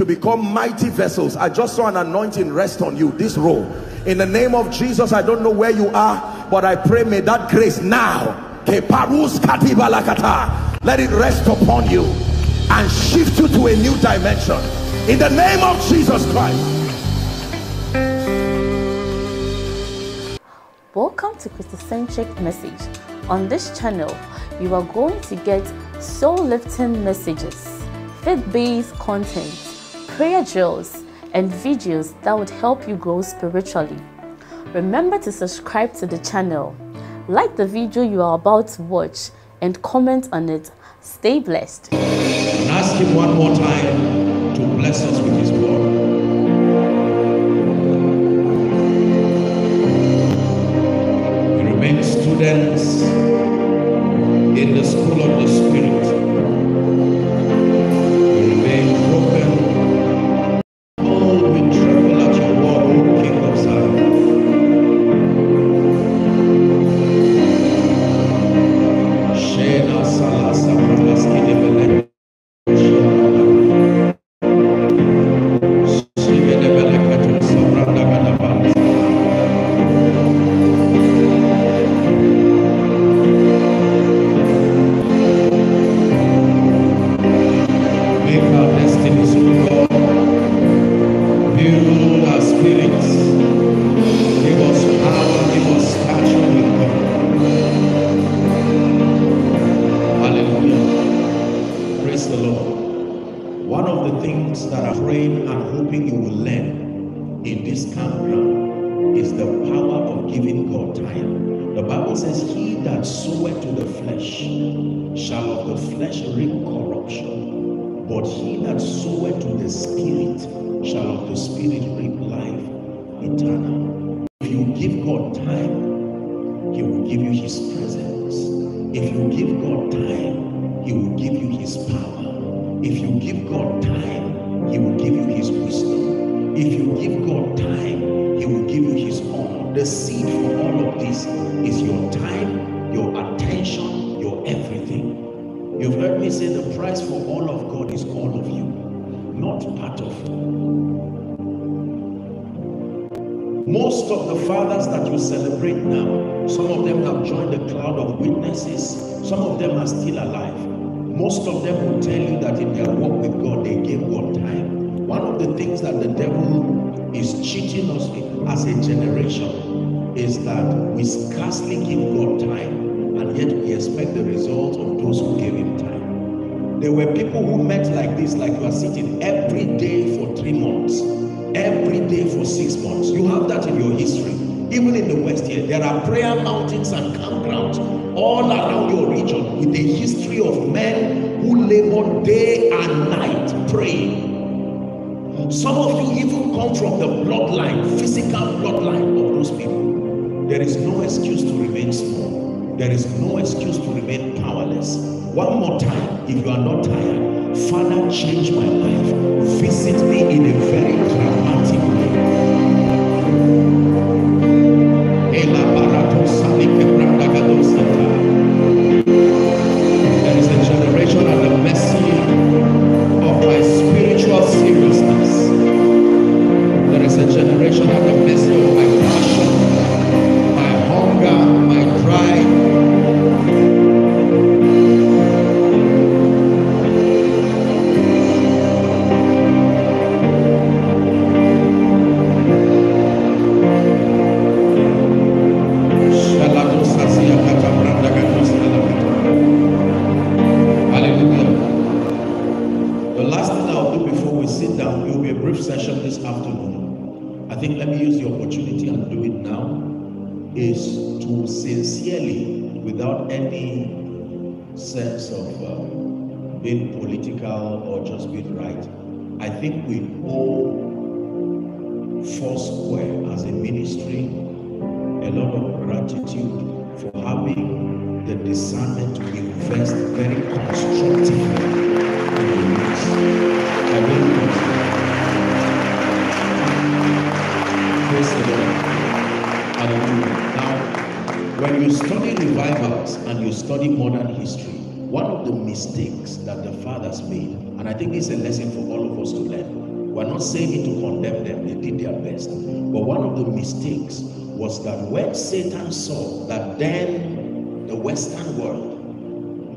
to become mighty vessels. I just saw an anointing rest on you, this role. In the name of Jesus, I don't know where you are, but I pray may that grace now, let it rest upon you and shift you to a new dimension. In the name of Jesus Christ. Welcome to Christocentric Message. On this channel, you are going to get soul lifting messages, faith based content, prayer drills, and videos that would help you grow spiritually. Remember to subscribe to the channel, like the video you are about to watch, and comment on it. Stay blessed. And ask Him one more time to bless us with His fathers that you celebrate now, some of them have joined the cloud of witnesses, some of them are still alive. Most of them will tell you that in their walk with God, they gave God time. One of the things that the devil is cheating us as a generation is that we scarcely give God time, and yet we expect the results of those who gave him time. There were people who met like this, like you are sitting every day for three months, every day for six months. You have that in your history. Even in the West here, there are prayer mountains and campgrounds all around your region with a history of men who labor day and night praying. Some of you even come from the bloodline, physical bloodline of those people. There is no excuse to remain small. There is no excuse to remain powerless. One more time, if you are not tired, Father, change my life. Visit me in a very dramatic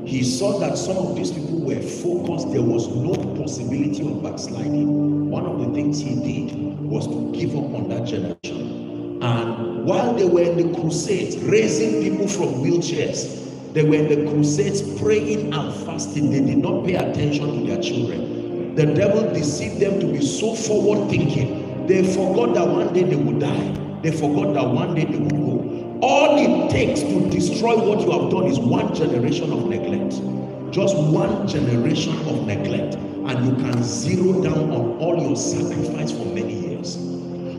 he saw that some of these people were focused, there was no possibility of backsliding. One of the things he did was to give up on that generation. And while they were in the crusades, raising people from wheelchairs, they were in the crusades praying and fasting. They did not pay attention to their children. The devil deceived them to be so forward thinking. They forgot that one day they would die. They forgot that one day they would go. All it takes to destroy what you have done is one generation of neglect. Just one generation of neglect. And you can zero down on all your sacrifice for many years.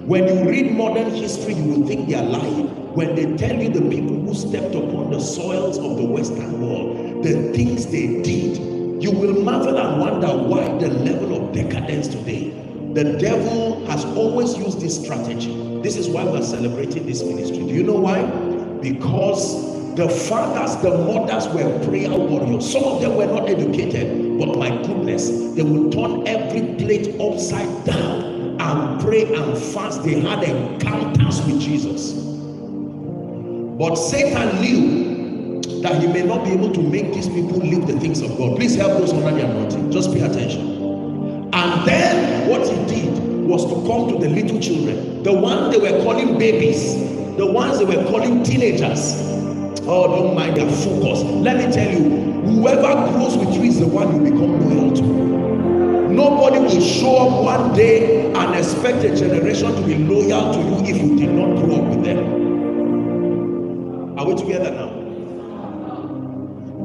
When you read modern history, you will think they are lying when they tell you the people who stepped upon the soils of the Western world, the things they did, you will marvel and wonder why the level of decadence today. The devil has always used this strategy. This is why we're celebrating this ministry. Do you know why? Because the fathers, the mothers were prayer warriors. Some of them were not educated, but my goodness, they would turn every plate upside down and pray and fast. They had encounters with Jesus. But Satan knew that he may not be able to make these people live the things of God. Please help those under the anointing. Just pay attention. And then what he did was to come to the little children, the ones they were calling babies, the ones they were calling teenagers. Oh, don't mind their focus. Let me tell you, whoever grows with you is the one you become loyal to. Nobody will show up one day and expect a generation to be loyal to you if you did not grow up with them. Are we together now?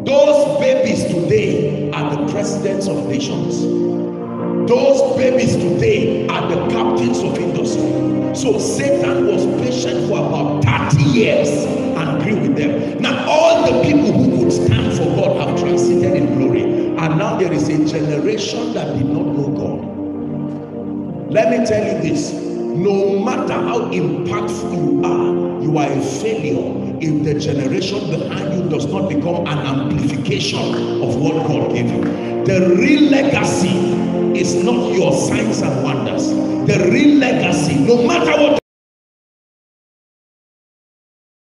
Those babies today are the presidents of nations. Those babies today are the captains of industry. So Satan was patient for about 30 years and grew with them. Now all the people who would stand for God have transited in glory. And now there is a generation that did not know God. Let me tell you this. No matter how impactful you are, you are a failure if the generation behind you does not become an amplification of what God gave you. The real legacy is not your signs and wonders. The real legacy, no matter what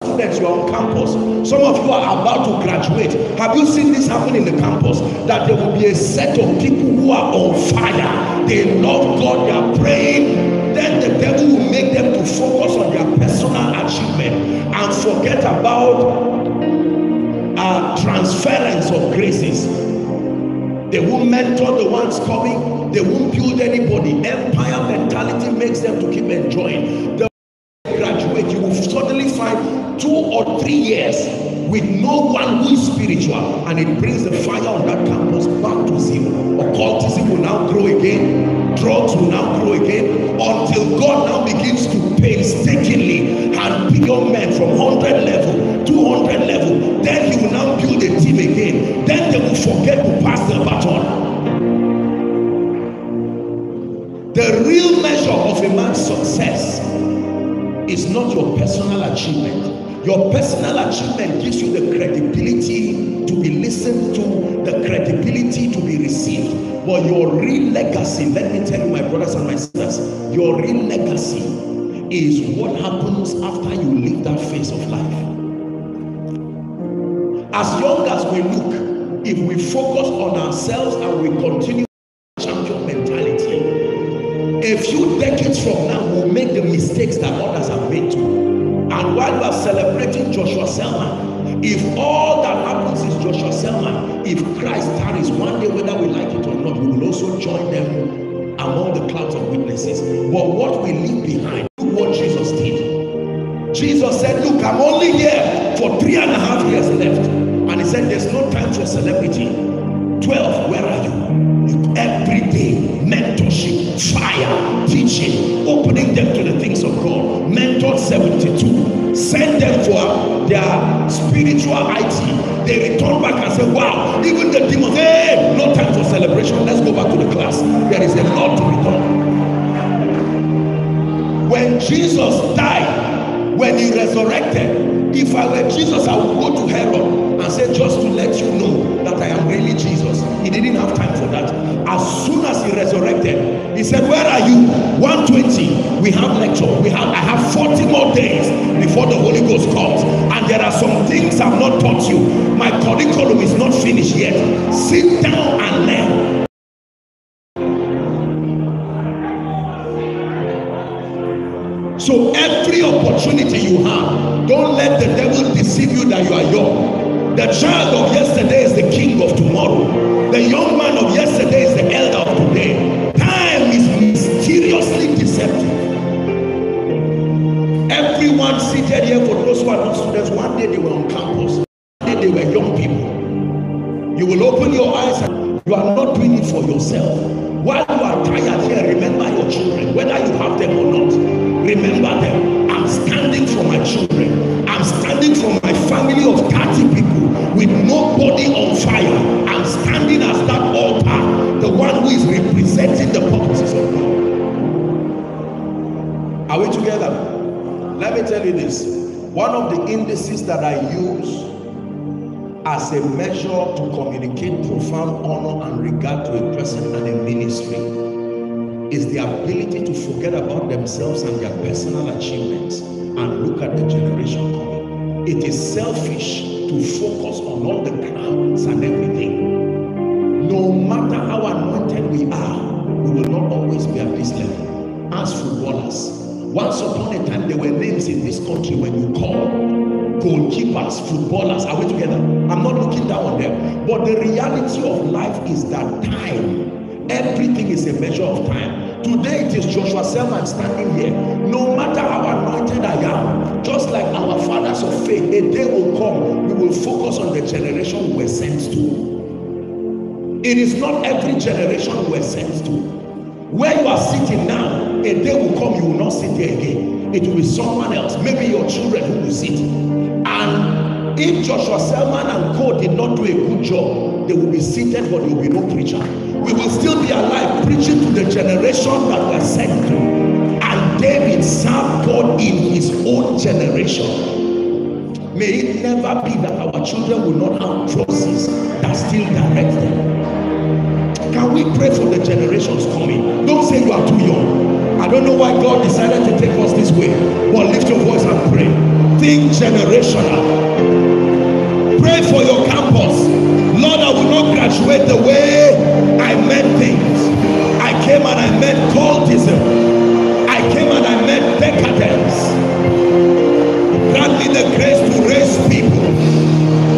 students you are on campus some of you are about to graduate. Have you seen this happen in the campus? That there will be a set of people who are on fire. They love god they are praying. Then the devil will make them to focus on their personal achievement and forget about uh, transference of graces. They won't mentor the ones coming they won't build anybody. Empire mentality makes them to keep enjoying. The graduate you will suddenly find two or three years with no one who is spiritual and it brings the fire on that campus back to zero. Occultism will now grow again. Drugs will now grow again. Until god now begins real measure of a man's success is not your personal achievement your personal achievement gives you the credibility to be listened to, the credibility to be received. But your real legacy, let me tell you, my brothers and my sisters, your real legacy is what happens after you leave that phase of life. As young as we look, if we focus on ourselves and we continue don't let the devil deceive you that you are young. The child of yesterday is the king of tomorrow. The young man of yesterday is the elder of today. Time is mysteriously deceptive. Everyone seated here, for those who are not students, one day they were on campus. Themselves and their personal achievements and look at the generation coming. It is selfish to focus on all the crowns and everything. No matter how anointed we are, we will not always be at this level. As footballers, once upon a time there were names in this country when you call goalkeepers, footballers. Are we together? I'm not looking down on them. But the reality of life is that time Everything is a measure of time. Today it is Joshua Selman standing here. No matter how anointed I am, just like our fathers of faith, a day will come, we will focus on the generation we were sent to. It is not every generation we were sent to. Where you are sitting now, a day will come, you will not sit there again. It will be someone else, maybe your children who will sit. And if Joshua Selman and Co did not do a good job, they will be seated, but there will be no preacher we will still be alive preaching to the generation that were sent to. And David served God in his own generation. May it never be that our children will not have crosses that still direct them. Can we pray for the generations coming? Don't say you are too young. I don't know why God decided to take us this way. But lift your voice and pray. Think generational. Pray for your campus. Lord, I will not graduate the way I met things. I came and I met cultism. I came and I met decadence. Grant me the grace to raise people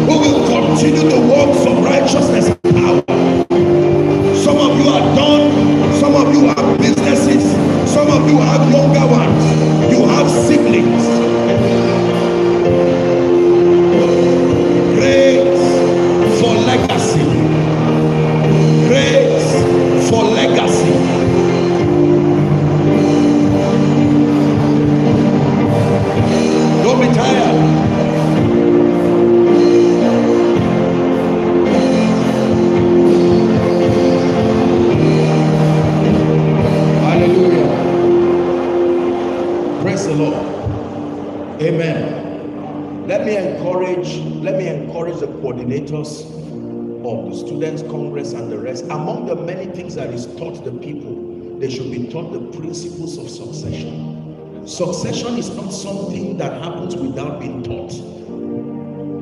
who will continue the works of righteousness succession. Is not something that happens without being taught.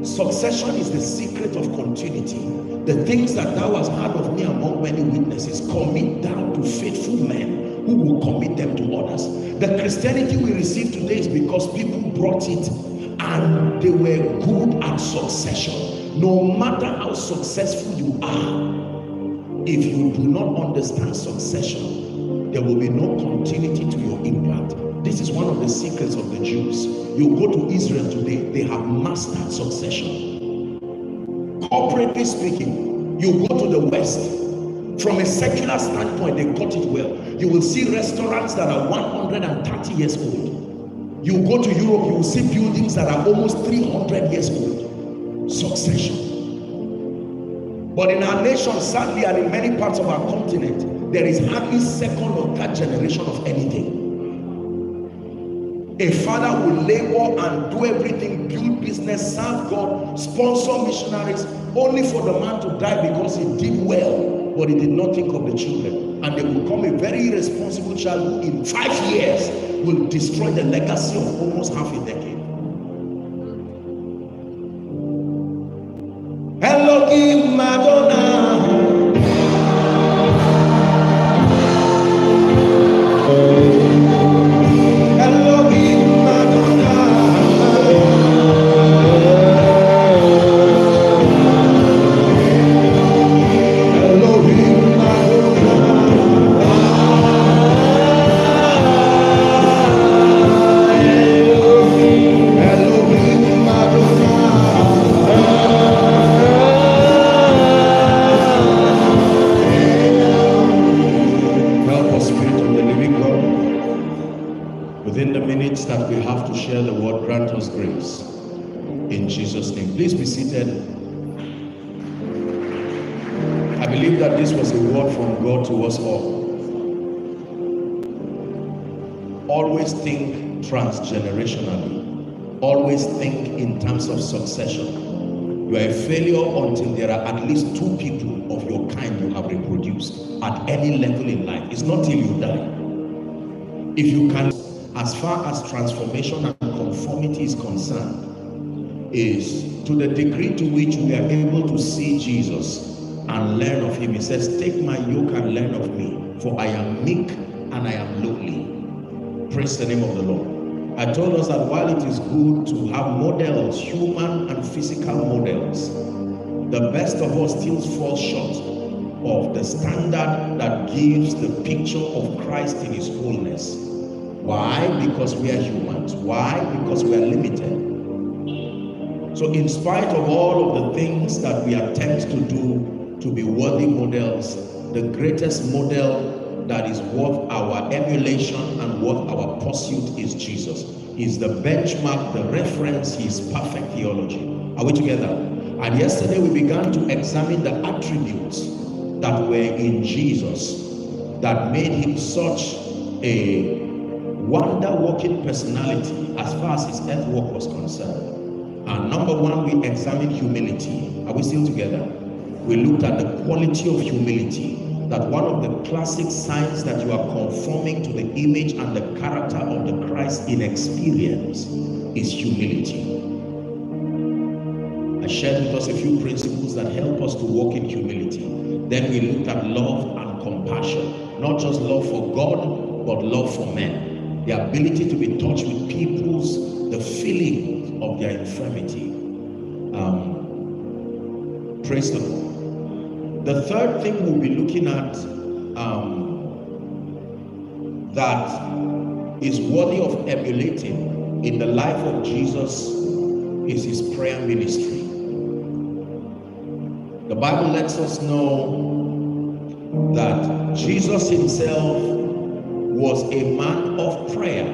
Succession is the secret of continuity. The things that thou hast heard of me among many witnesses, commit thou to faithful men who will commit them to others. The Christianity we receive today is because people brought it and they were good at succession no matter how successful you are, if you do not understand succession, there will be no continuity to your impact. This is one of the secrets of the Jews. You go to Israel today, they have mastered succession. Corporately speaking, you go to the West, from a secular standpoint, they got it well. You will see restaurants that are 130 years old. You go to Europe, you will see buildings that are almost 300 years old succession. But in our nation, sadly, and in many parts of our continent, there is hardly second or third generation of anything. A father will labor and do everything, build business, serve God, sponsor missionaries, only for the man to die because he did well, but he did not think of the children. And they will become a very irresponsible child who in five years will destroy the legacy of almost half a decade. Transgenerationally. Always think in terms of succession. You are a failure until there are at least two people of your kind you have reproduced at any level in life. It's not till you die. If you can, as far as transformation and conformity is concerned, is to the degree to which we are able to see Jesus and learn of him. He says, take my yoke and learn of me, for I am meek and I am lowly. Praise the name of the Lord. I told us that while it is good to have models, human and physical models, the best of us still falls short of the standard that gives the picture of Christ in his fullness. Why? Because we are humans. Why? Because we are limited. So in spite of all of the things that we attempt to do to be worthy models, the greatest model that is worth our emulation and worth our pursuit is Jesus. He's the benchmark, the reference, his perfect theology. Are we together? And yesterday we began to examine the attributes that were in Jesus that made him such a wonder-working personality as far as his earth work was concerned. And number one, we examined humility. Are we still together? We looked at the quality of humility that one of the classic signs that you are conforming to the image and the character of the Christ in experience is humility. I shared with us a few principles that help us to walk in humility. Then we looked at love and compassion, not just love for God, but love for men. The ability to be touched with people's, the feeling of their infirmity. Um, praise the Lord. The third thing we'll be looking at um, that is worthy of emulating in the life of Jesus is his prayer ministry. The Bible lets us know that Jesus himself was a man of prayer.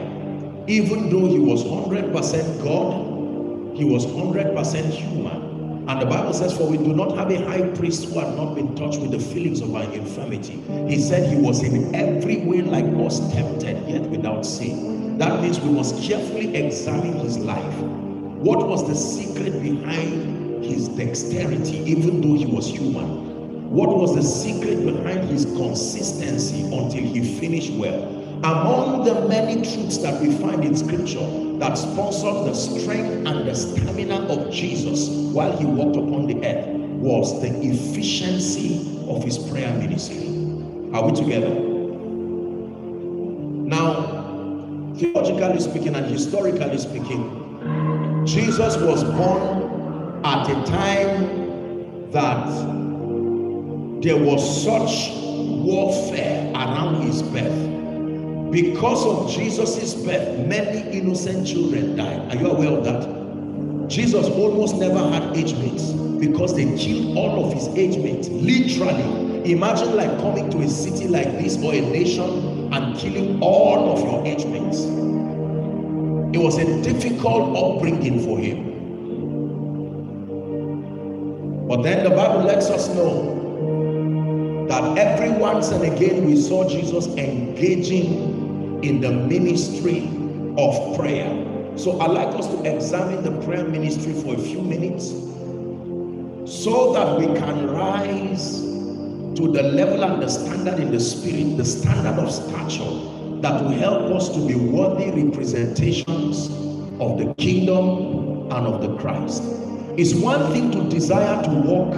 Even though he was 100% God, he was 100% human. And the Bible says, for we do not have a high priest who had not been touched with the feelings of our infirmity. He said he was in every way like us tempted, yet without sin. That means we must carefully examine his life. What was the secret behind his dexterity, even though he was human? What was the secret behind his consistency until he finished well? Among the many truths that we find in scripture that sponsored the strength and the stamina of Jesus while he walked upon the earth was the efficiency of his prayer ministry. Are we together? Now, theologically speaking and historically speaking, Jesus was born at a time that there was such warfare around his birth because of Jesus' birth, many innocent children died. Are you aware of that? Jesus almost never had age mates because they killed all of his age mates. Literally. Imagine like coming to a city like this or a nation and killing all of your age mates. It was a difficult upbringing for him. But then the Bible lets us know that every once and again we saw Jesus engaging in the ministry of prayer. So I'd like us to examine the prayer ministry for a few minutes so that we can rise to the level and the standard in the spirit, the standard of stature that will help us to be worthy representations of the kingdom and of the Christ. It's one thing to desire to walk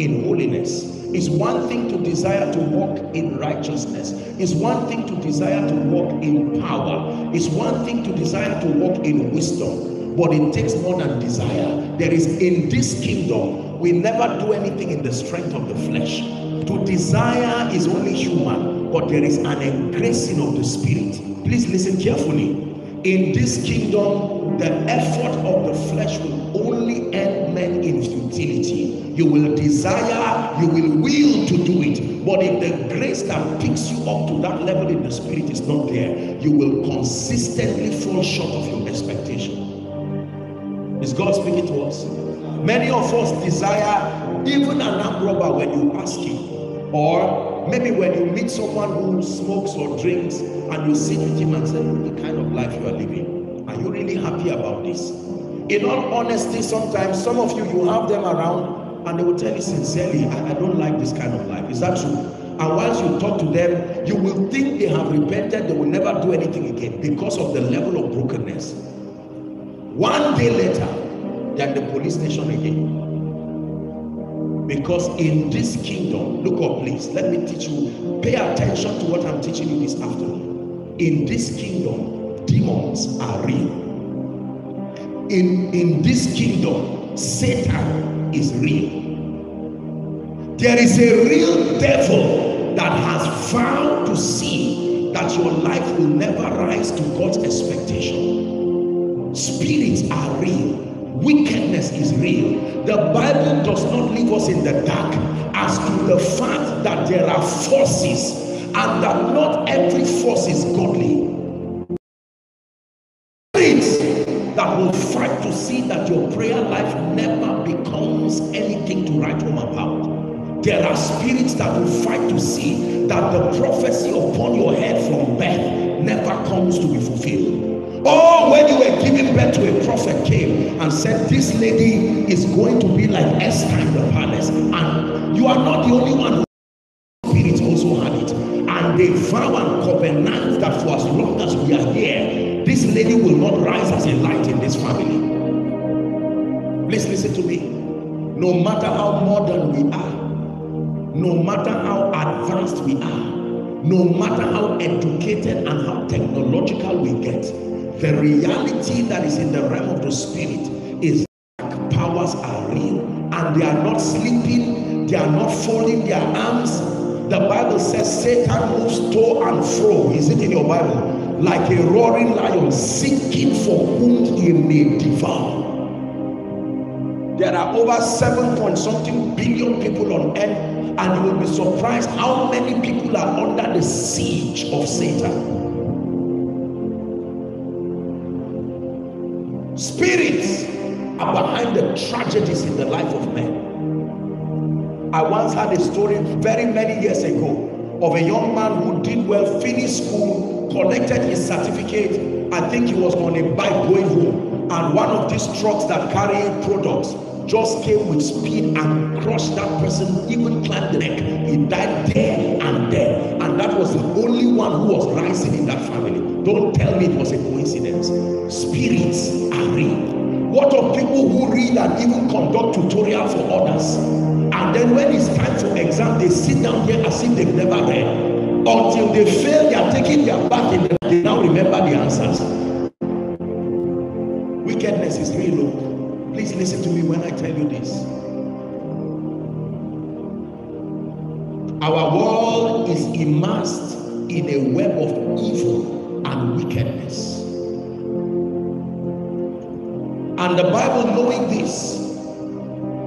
in holiness. It's one thing to desire to walk in righteousness. It's one thing to desire to walk in power. It's one thing to desire to walk in wisdom. But it takes more than desire. There is in this kingdom, we never do anything in the strength of the flesh. To desire is only human but there is an engracing of the spirit. Please listen carefully. In this kingdom, the effort of the flesh will only end men in futility. You will desire, you will will to do it. But if the grace that picks you up to that level in the spirit is not there, you will consistently fall short of your expectation. Is God speaking to us? Many of us desire even an arm robber when you ask him, or Maybe when you meet someone who smokes or drinks and you sit with him and say, the kind of life you are living, are you really happy about this? In all honesty, sometimes some of you, you have them around and they will tell you sincerely, I, I don't like this kind of life. Is that true? And once you talk to them, you will think they have repented, they will never do anything again because of the level of brokenness. One day later, they're at the police station again. Because in this kingdom, look up please, let me teach you, pay attention to what I'm teaching you this afternoon. In this kingdom, demons are real. In, in this kingdom, Satan is real. There is a real devil that has vowed to see that your life will never rise to God's expectation. Spirits are real Wickedness is real. The Bible does not leave us in the dark as to the fact that there are forces and that not every force is godly. Spirits That will fight to see that your prayer There are spirits that will fight to see that the prophecy upon your head from birth never comes to be fulfilled. Oh, when you were giving birth to a prophet came and said, this lady is going to be like Esther in the palace. And you are not the only one who spirit also had it. And they vow and covenant that for as long as we are here, this lady will not rise as a light in this family. Please listen to me. No matter how modern we are, no matter how advanced we are, no matter how educated and how technological we get, the reality that is in the realm of the spirit is that powers are real and they are not sleeping, they are not folding their arms. The Bible says Satan moves to and fro. Is it in your Bible? Like a roaring lion seeking for whom he may devour. There are over seven point something billion people on earth, and you will be surprised how many people are under the siege of Satan. Spirits are behind the tragedies in the life of men. I once had a story very many years ago of a young man who did well, finished school, collected his certificate. I think he was on a bike going home. And one of these trucks that carry products just came with speed and crushed that person, even climbed the neck. He died there and there. And that was the only one who was rising in that family. Don't tell me it was a coincidence. Spirits are real. What of people who read and even conduct tutorial for others? And then when it's time for exam, they sit down here as if they've never read. Until they fail, they are taking their bath the, they now remember the answers. Wickedness is real. Oh. Please listen to me when I tell you this. Our world is immersed in a web of evil and wickedness. And the Bible, knowing this,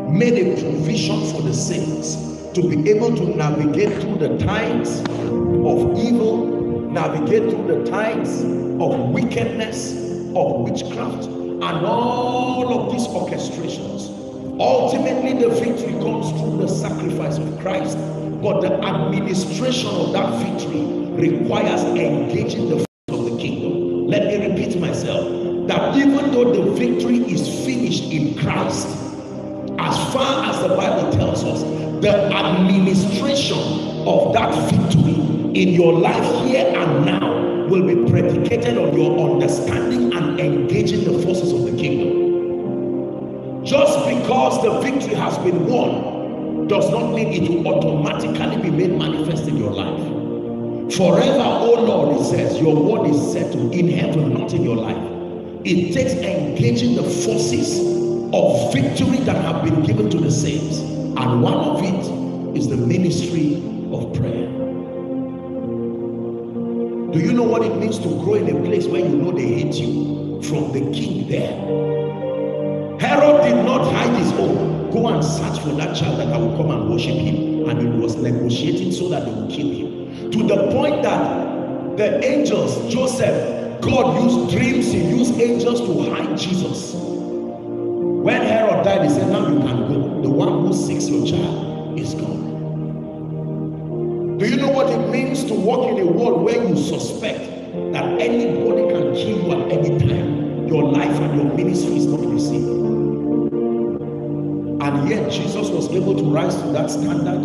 made a provision for the saints to be able to navigate through the times of evil, navigate through the times of wickedness, of witchcraft, and all of these orchestrations. Ultimately, the victory comes through the sacrifice of Christ, but the administration of that victory requires engaging the faith of the kingdom. let me repeat myself that even though the victory is finished in Christ, as far as the Bible tells us, the administration of that victory in your life here and now will be predicated on your understanding and engaging the forces of the kingdom. Just because the victory has been won does not mean it will automatically be made manifest in your life. Forever, oh Lord, it says, your word is settled in heaven, not in your life. It takes engaging the forces of victory that have been given to the saints. And one of it is the ministry of prayer. Do you know what it means to grow in a place where you know they hate you? From the king there. Herod did not hide his own. Go and search for that child that I will come and worship him. And he was negotiating so that they will kill him. To the point that the angels, Joseph, God used dreams, he used angels to hide Jesus. When Herod died, he said, now you can go. The one who seeks your child is gone. Do you know what it means to walk in a world where you suspect that anybody can kill you at any time? Your life and your ministry is not received. And yet Jesus was able to rise to that standard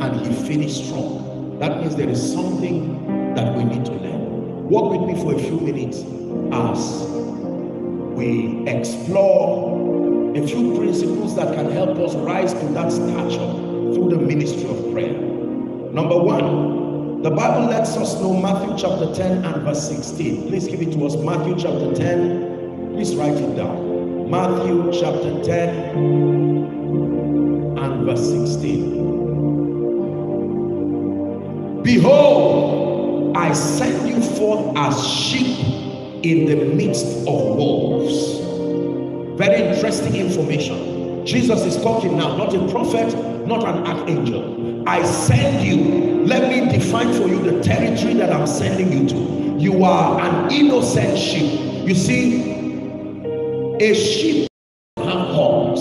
and he finished strong. That means there is something that we need to learn. Walk with me for a few minutes as we explore a few principles that can help us rise to that stature through the ministry of prayer. Number one, the Bible lets us know Matthew chapter 10 and verse 16. Please give it to us. Matthew chapter 10. Please write it down. Matthew chapter 10 and verse 16. Behold, I send you forth as sheep in the midst of wolves. Very interesting information. Jesus is talking now, not a prophet, not an archangel. I send you. Let me define for you the territory that I'm sending you to. You are an innocent sheep. You see, a sheep have horns.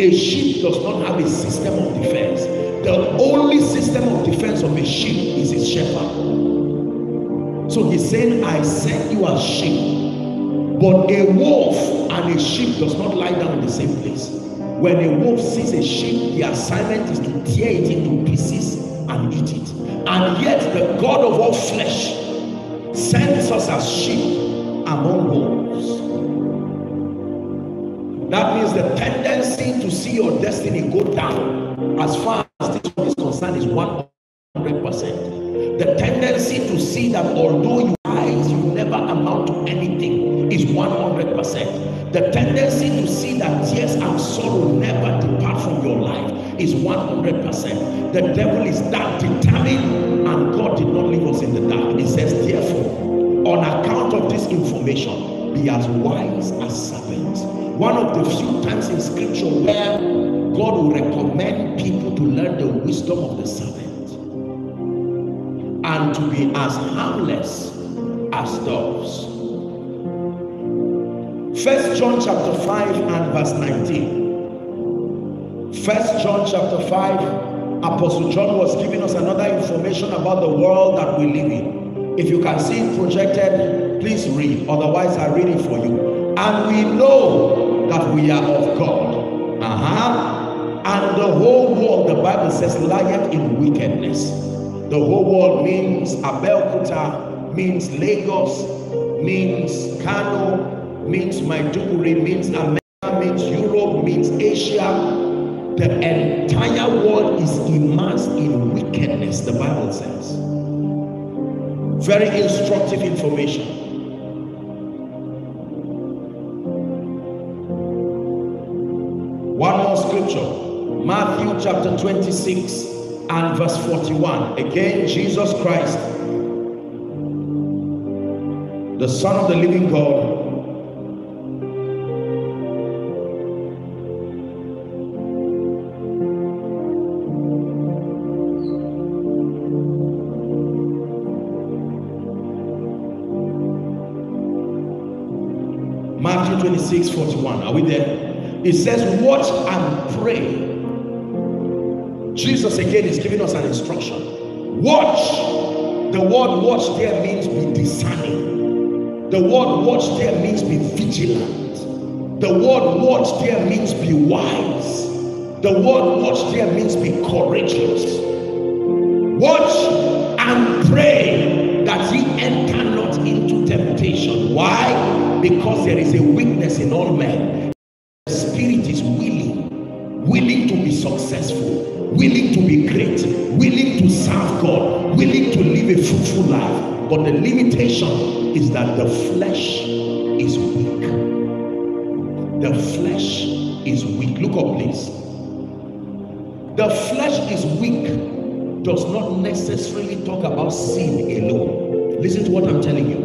A sheep does not have a system of defense. The only system of defense of a sheep is its shepherd. So he's saying, I send you as sheep. But a wolf and a sheep does not lie down in the same place. When a wolf sees a sheep, the assignment is to tear it into pieces and eat it. And yet the God of all flesh sends us as sheep among wolves. That means the tendency to see your destiny go down as far as this one is concerned is 100% the tendency to see that although you rise, you never amount to anything is 100%. The tendency to see that tears and sorrow never depart from your life is 100%. The devil is that determined and God did not leave us in the dark. He says, therefore, on account of this information, be as wise as serpents. One of the few times in scripture where God will recommend people to learn the wisdom of the serpent and to be as harmless as doves. First John chapter 5 and verse 19. First John chapter 5, Apostle John was giving us another information about the world that we live in. If you can see it projected, please read. Otherwise, I read it for you. And we know that we are of God. Uh-huh. And the whole world, the Bible says, lieth in wickedness. The whole world means Abeokuta, means Lagos, means Kano, means Maiduguri, means America, means Europe, means Asia. The entire world is immersed in wickedness, the Bible says. Very instructive information. One more scripture. Matthew chapter 26 and verse 41. Again, Jesus Christ, the Son of the living God, 26, 41. Are we there? It says, Watch and pray Jesus again is giving us an instruction. Watch. The word watch there means be discerning. The word watch there means be vigilant. The word watch there means be wise. The word watch there means be courageous. Watch and pray that ye enter not into temptation. Why? Because there is a weakness in all men. The spirit is willing, willing to be successful, willing to be great, willing to serve God, willing to live a fruitful life. But the limitation is that the flesh is weak. The flesh is weak. Look up, please. The flesh is weak does not necessarily talk about sin alone. Listen to what I'm telling you.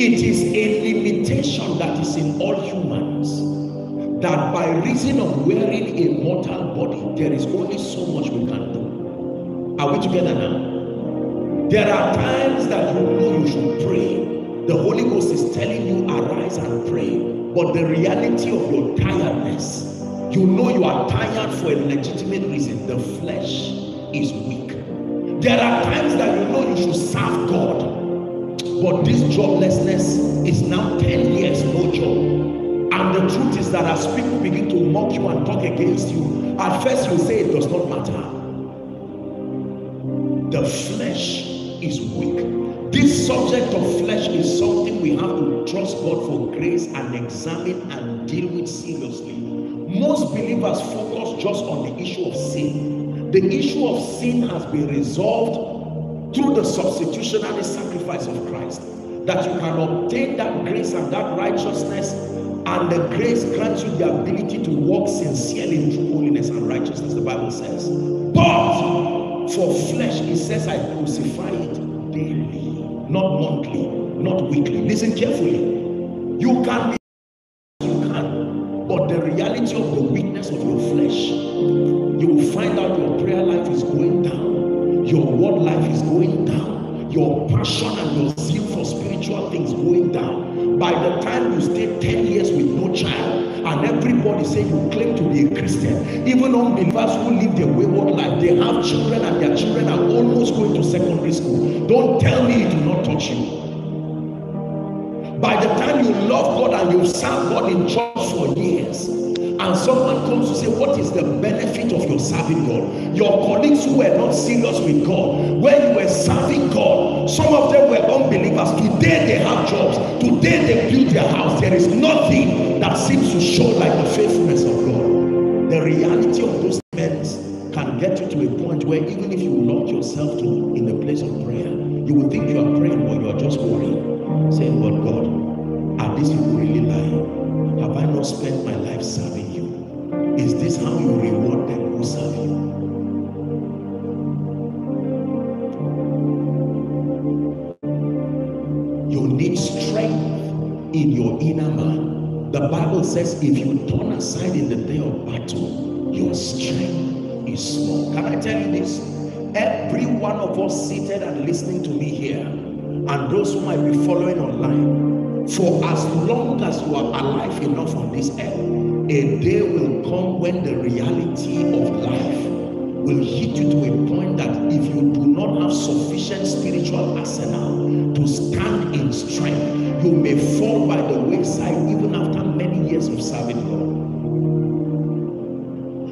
It is a limitation that is in all humans that by reason of wearing a mortal body, there is only so much we can do. Are we together now? There are times that you know you should pray. The Holy Ghost is telling you, arise and pray. But the reality of your tiredness, you know you are tired for a legitimate reason. The flesh is weak. There are times that you know you should serve God, but this joblessness is now 10 years, no job. And the truth is that as people begin to mock you and talk against you, at first you say it does not matter. The flesh is weak. This subject of flesh is something we have to trust God for grace and examine and deal with seriously most believers focus just on the issue of sin. The issue of sin has been resolved through the substitutionary sacrifice of Christ. That you can obtain that grace and that righteousness, and the grace grants you the ability to walk sincerely in true holiness and righteousness, the Bible says. But for flesh, it says, I crucify it daily, not monthly, not weekly. Listen carefully. You can be but the reality of the weakness of your flesh, you will find out your prayer life is going down, your word life is your passion and your zeal for spiritual things going down. By the time you stay 10 years with no child, and everybody say you claim to be a Christian, even unbelievers who live their wayward life, they have children and their children are almost going to secondary school. Don't tell me it will not touch you. By the time you love God and you serve God in church for years, and someone comes to say, What is the benefit of your serving God? Your colleagues who were not serious with God, when you were serving God, some of them were unbelievers. Today they have jobs, today they build their house. There is nothing that seems to show like the faithfulness of God. The reality of those events can get you to a point where even if you lock yourself to in the place of prayer, you will think you are praying, but you are just worrying saying, But God, are these people really lying? Have I not spent my life serving? Is how you reward them who serve you? You need strength in your inner man. The Bible says, if you turn aside in the day of battle, your strength is small. Can I tell you this? Every one of us seated and listening to me here and those who might be following online, for as long as you are alive enough on this earth, a day will come when the reality of life will hit you to a point that if you do not have sufficient spiritual arsenal to stand in strength, you may fall by the wayside even after many years of serving God.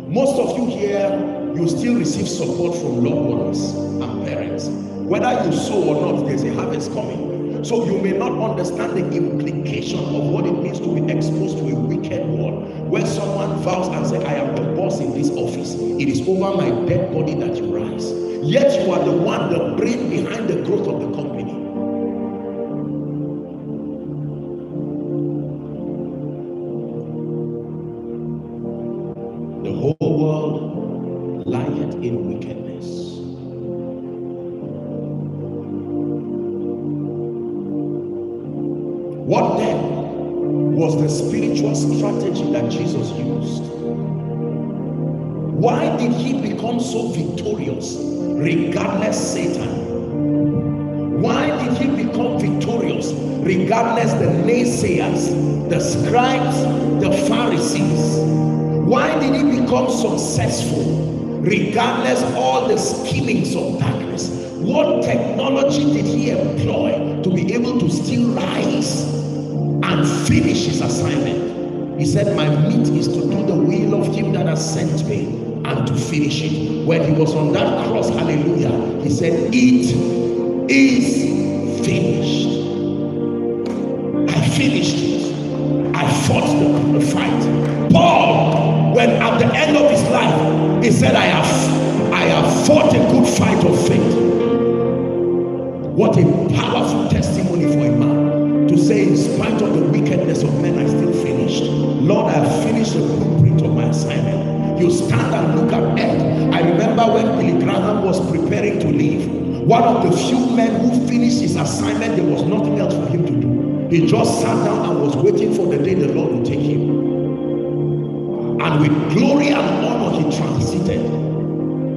Most of you here, you still receive support from loved ones and parents. Whether you sow or not, there's a harvest coming. So you may not understand the implication of what it means to be exposed to a wicked world, where someone vows and says, I am the boss in this office. It is over my dead body that you rise. Yet you are the one, the brain behind the growth of the company. Did he become so victorious regardless Satan? Why did he become victorious regardless the naysayers, the scribes, the Pharisees? Why did he become successful regardless all the schemings of darkness? What technology did he employ to be able to still rise and finish his assignment. He said, My meat is to do the will of him that has sent me and to finish it. When he was on that cross, hallelujah, he said, It is finished. I finished it. I fought the, the fight. Paul, when at the end of his life, he said, I have I have fought a good fight of faith. What a powerful You stand and look at Ed. I remember when Billy Graham was preparing to leave. One of the few men who finished his assignment, there was nothing else for him to do. He just sat down and was waiting for the day the Lord would take him. And with glory and honor, he transited.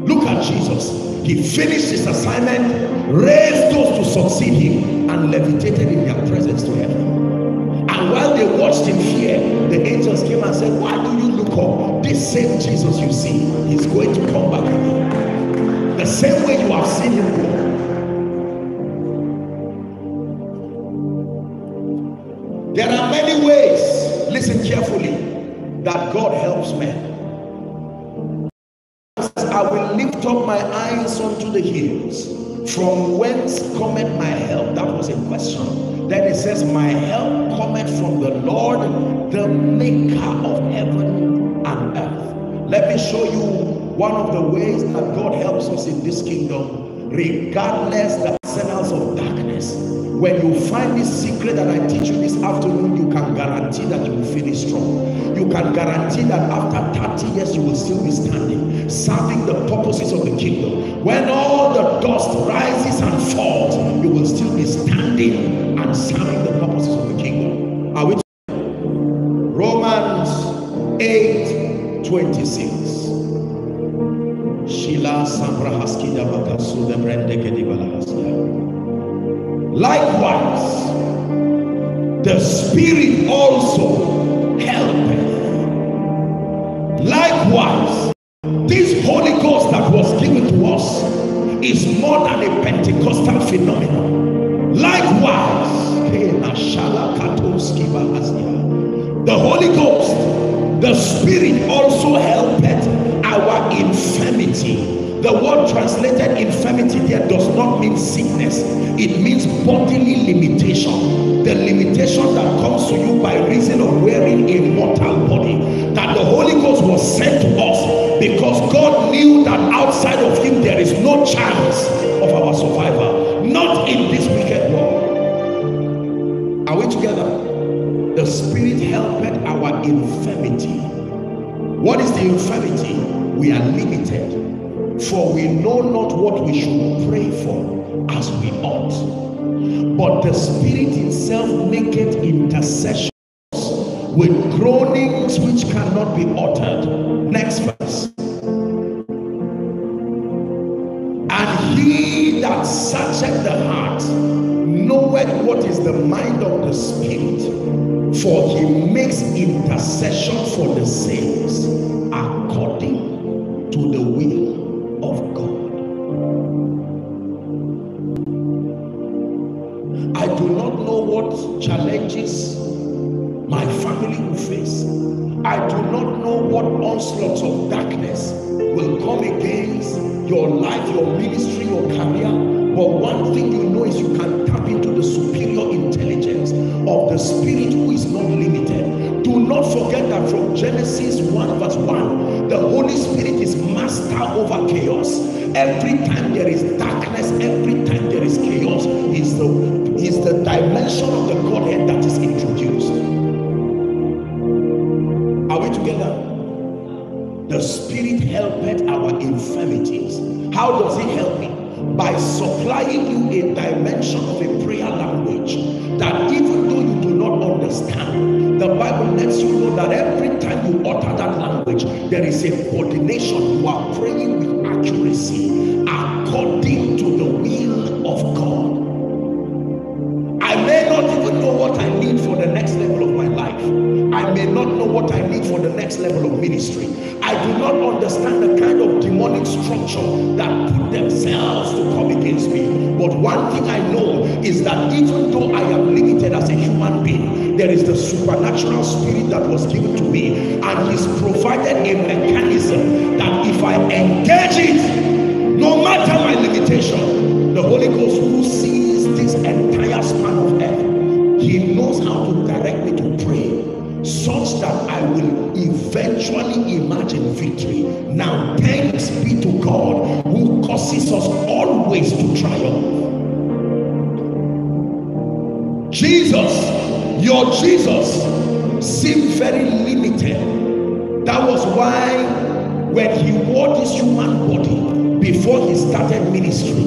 Look at Jesus. He finished his assignment, raised those to succeed him, and levitated in their presence to heaven. And while they watched in fear, the angels came and said, Why do look? This same Jesus you see is going to come back again. The same way you have seen him go. There are many ways, listen carefully, that God helps men. I will lift up my eyes unto the hills. From whence cometh my help? That was a question. Then it says, My help cometh from the Lord, the maker of heaven and earth. Let me show you one of the ways that God helps us in this kingdom, regardless the arsenals of darkness. When you find this secret that I teach you this afternoon, you can guarantee that you will finish strong. You can guarantee that after 30 years, you will still be standing, serving the purposes of the kingdom. When all the dust rises and falls, you will still be standing and serving the purposes of the kingdom. Are we? 26. Shila Sambrahaskida Bakasuda Brendekedibalahasya. Likewise, the Spirit also helpeth. Likewise, this Holy Ghost that was given to us is more than a Pentecostal phenomenon. Likewise, the Holy Ghost, the Spirit also helpeth our infirmity the word translated infirmity there does not mean sickness. It means bodily limitation. The limitation that comes to you by reason of wearing a mortal body. That the Holy Ghost was sent to us because God knew that outside of him there is no chance of our survival. Not in this wicked world. Are we together? Helped our infirmity. What is the infirmity? We are limited for we know not what we should pray for as we ought. But the Spirit itself maketh intercessions with groanings which cannot be uttered. Next verse. And he that searcheth the heart knoweth what is the mind of the Spirit, for he makes intercession for the saints according to the will of God. I do not know what challenges my family will face. I do not know what onslaughts of darkness will come against your life, your ministry, your career. But one thing you know is you can tap into the of the Spirit who is not limited. Do not forget that from Genesis 1 verse 1, the Holy Spirit is master over chaos. Every time there is darkness, every time there is chaos, is the, is the dimension of the Godhead that is introduced. Are we together? The Spirit helpeth our infirmities. How does He help me? By supplying you a dimension of a prayer language that even understand, the Bible lets you know that every time you utter that language, there is a coordination. You are praying with accuracy according to the will of God. I may not even know what I need for the next level of my life. I may not know what I need for the next level of ministry. I do not understand the kind of demonic structure that put themselves to come against me. But one thing I know is that even though I am limited, as a human being. There is the supernatural spirit that was given to me, and He's provided a mechanism that if I engage it, no matter my limitation, the Holy Ghost who sees this entire span of earth, He knows how to direct me to pray such that I will eventually imagine victory. Now, thanks be to God who causes us always to triumph. Jesus, seemed very limited. That was why when he wore this human body before he started ministry,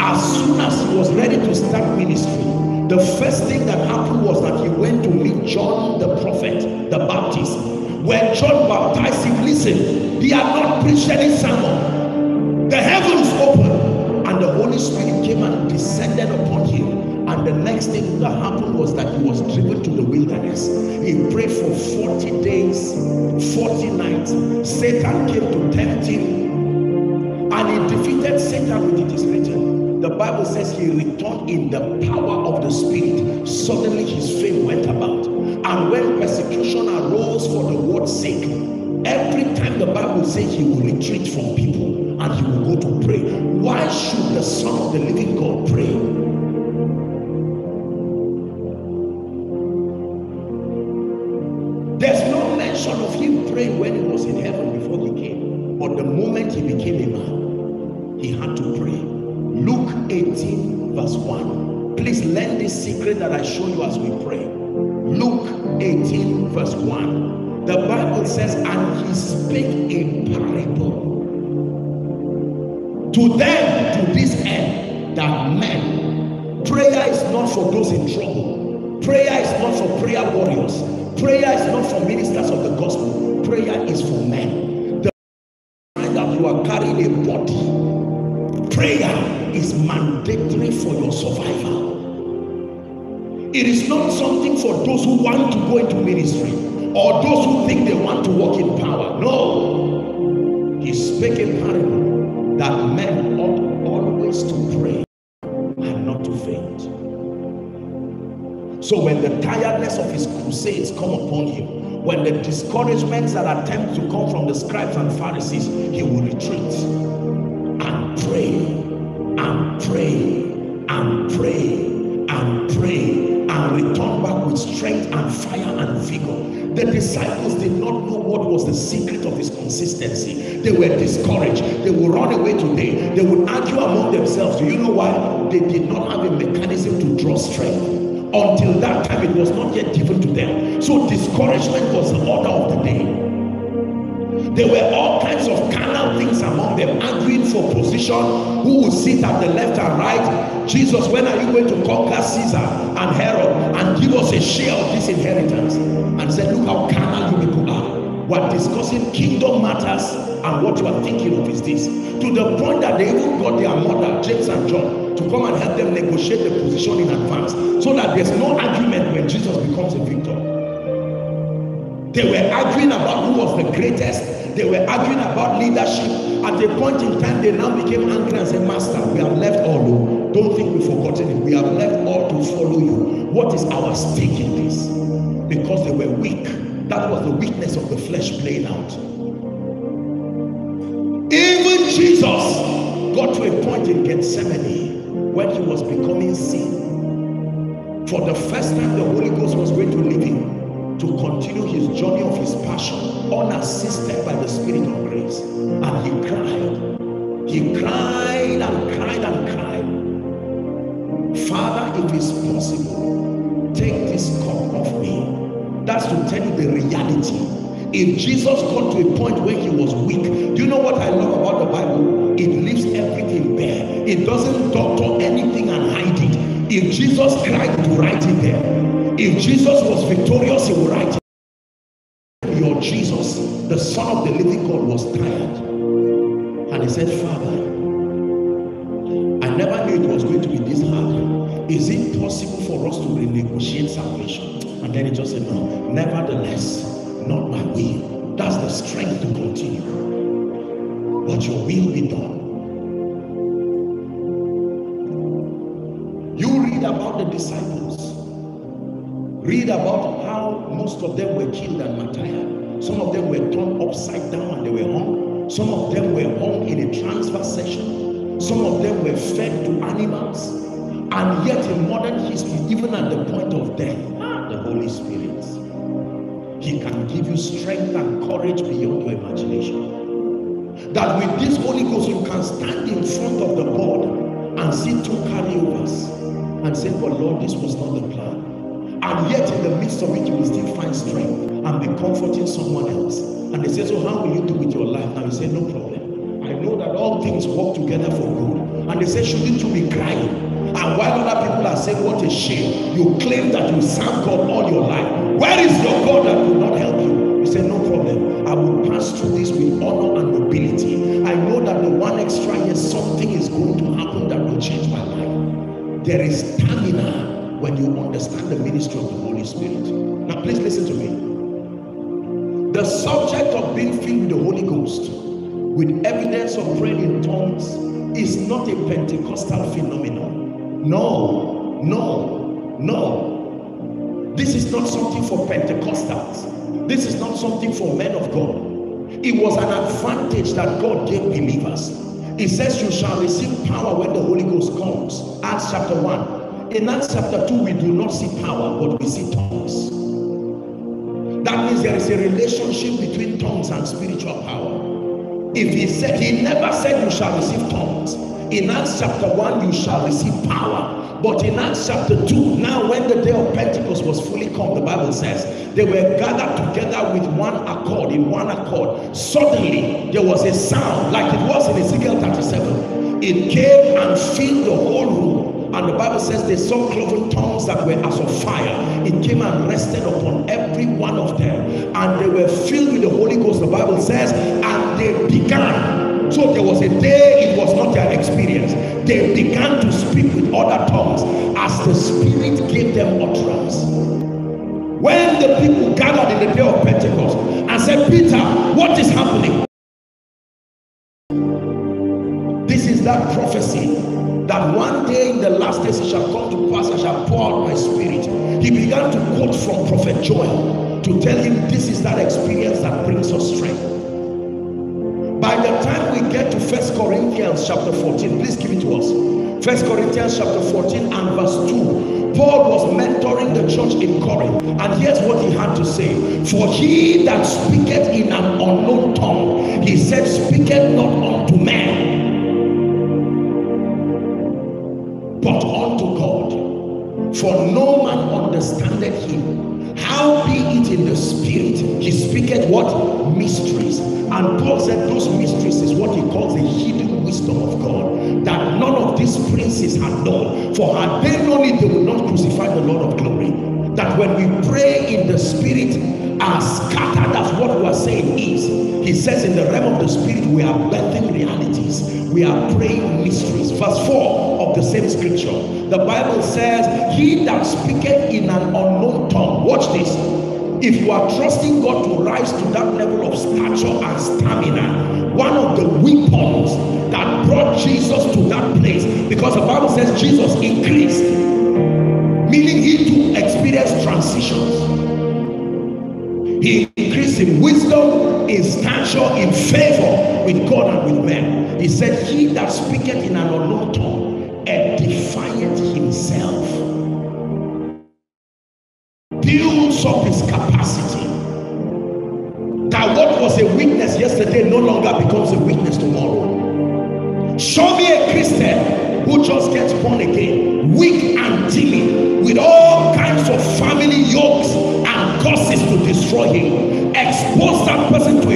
as soon as he was ready to start ministry, the first thing that happened was that he went to meet John the prophet, the Baptist. When John baptized him, listen, he had not preached any sermon. The heavens opened and the Holy Spirit came and descended upon him. And the next thing that happened was that he was driven to the wilderness. He prayed for 40 days, 40 nights. Satan came to tempt him and he defeated Satan with it is written the Bible says he returned in the power of the Spirit. Suddenly his fame went about. And when persecution arose for the word's sake, every time the Bible says he will retreat from people and he will go to pray. Why should the Son of the living God pray? No mention of him praying when he was in heaven before he came. But the moment he became a man, he had to pray. Luke 18 verse 1. Please learn this secret that I show you as we pray. Luke 18 verse 1. The Bible says, and he spake a parable to them to this end that men, prayer is not for those in trouble. Prayer is not for prayer warriors. Prayer is not for ministers of the gospel. Prayer is for men. The that you are carrying a body. Prayer is mandatory for your survival. It is not something for those who want to go into ministry or those who think they want to walk in power. No. He's speaking parable that men So when the tiredness of his crusades come upon him, when the discouragements that attempt to come from the scribes and Pharisees, he will retreat and pray and pray and pray and pray and return back with strength and fire and vigor. The disciples did not know what was the secret of his consistency. They were discouraged. They would run away today. They would argue among themselves. Do you know why? They did not have a mechanism to draw strength. Until that time, it was not yet given to them. So discouragement was the order of the day. There were all kinds of carnal things among them, arguing for position, who would sit at the left and right. Jesus, when are you going to conquer Caesar and Herod and give us a share of this inheritance? And said, look how carnal you people are. We're discussing kingdom matters and what you are thinking of is this. To the point that they even got their mother, James and John, to come and help them negotiate the position in advance so that there's no argument when Jesus becomes a victor. They were arguing about who was the greatest they were arguing about leadership. At a point in time, they now became angry and said, Master, we have left all. Don't think we've forgotten it. We have left all to follow you. What is our stake in this? Because they were weak. That was the weakness of the flesh playing out. Even Jesus got to a point in Gethsemane when he was becoming sin. For the first time, the Holy Ghost was going to leave him to continue his journey of his passion unassisted by the spirit of grace. And he cried. He cried and cried and cried. Father if it's possible take this cup off me. That's to tell you the reality if jesus got to a point where he was weak do you know what i love about the bible it leaves everything bare it doesn't doctor anything and hide it if jesus cried to write it there if Jesus was victorious, he would write, it. Your Jesus, the Son of the living God, was tired. And he said, Father, I never knew it was going to be this hard. Is it possible for us to renegotiate salvation? And then he just said, No, nevertheless, not my will. That's the strength to continue. But your will be done. You read about the disciples Read about how most of them were killed and martyred. Some of them were turned upside down and they were hung. Some of them were hung in a transfer section. Some of them were fed to animals. And yet in modern history, even at the point of death, the Holy Spirit, He can give you strength and courage beyond your imagination. That with this Holy Ghost, you can stand in front of the board and see two carryovers and say, but Lord, this was not the plan. And yet in the midst of it, you will still find strength and be comforting someone else. And they say, so how will you do with your life? Now you say, no problem. I know that all things work together for good. And they say, shouldn't you be crying? And while other people are saying, what a shame, you claim that you serve God all your life. Where is your God that will not help you? You say, no problem. I will pass through this with honor and nobility. I know that the one extra year, something is going to happen that will change my life. There is stamina when you understand the ministry of the Holy Spirit. Now, please listen to me. The subject of being filled with the Holy Ghost with evidence of praying in tongues is not a Pentecostal phenomenon. No, no, no. This is not something for Pentecostals. This is not something for men of God. It was an advantage that God gave believers. It says you shall receive power when the Holy Ghost comes. Acts chapter 1 in Acts chapter 2, we do not see power, but we see tongues. That means there is a relationship between tongues and spiritual power. If he said, he never said you shall receive tongues. In Acts chapter 1, you shall receive power. But in Acts chapter 2, now when the day of Pentecost was fully come, the Bible says, they were gathered together with one accord, in one accord. Suddenly, there was a sound like it was in Ezekiel 37. It came and filled the whole room and the Bible says they saw cloven tongues that were as of fire. It came and rested upon every one of them. And they were filled with the Holy Ghost, the Bible says, and they began. So there was a day it was not their experience. They began to speak with other tongues as the Spirit gave them utterance. When the people gathered in the day of Pentecost and said, Peter, what is happening? This is that prophecy that one day in the last days it shall come to pass, I shall pour out my spirit. He began to quote from Prophet Joel to tell him this is that experience that brings us strength. By the time we get to First Corinthians chapter 14, please give it to us. First Corinthians chapter 14 and verse 2. Paul was mentoring the church in Corinth, and here's what he had to say: For he that speaketh in an unknown tongue, he said, speaketh not unto men but unto God. For no man understandeth him. How be it in the spirit? He speaketh what? Mysteries. And Paul said those mysteries is what he calls the hidden wisdom of God. That none of these princes had known. For had they known it, they would not crucify the Lord of glory. That when we pray in the spirit, are scattered. That's what we are saying is. He says in the realm of the spirit, we are birthing realities. We are praying mysteries. Verse 4 of the same scripture. The Bible says, He that speaketh in an unknown tongue. Watch this. If you are trusting God to rise to that level of stature and stamina, one of the weapons that brought Jesus to that place, because the Bible says Jesus increased, meaning he to experience transitions. He increased in wisdom, in stature, in favor with God and with men. He said, He that speaketh in an unknown tongue edifieth himself, builds up his capacity. That what was a weakness yesterday no longer becomes a weakness tomorrow. Show me a Christian who just gets born again, weak and timid, with all kinds of family yokes and causes to destroy him. Expose that person to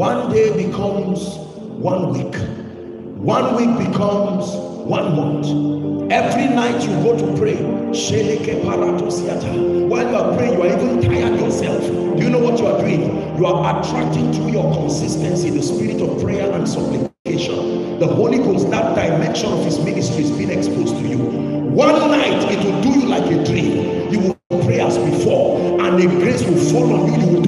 One day becomes one week. One week becomes one month. Every night you go to pray. While you are praying, you are even tired yourself. Do you know what you are doing? You are attracting through your consistency the spirit of prayer and supplication. The Holy Ghost, that dimension of his ministry is being exposed to you. One night it will do you like a dream. You will pray as before, and the grace will fall on you. You